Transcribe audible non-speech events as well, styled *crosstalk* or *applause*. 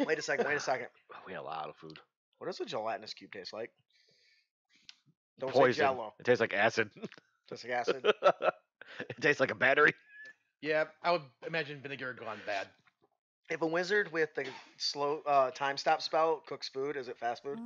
Wait a second. Wait a *laughs* second. Oh, we had a lot of food. What does a gelatinous cube taste like? Don't Poison. say Jello. It tastes like acid. *laughs* Tastes like acid. *laughs* it tastes like a battery. Yeah, I would imagine vinegar gone bad. if a wizard with the slow uh, time stop spell cooks food, is it fast food?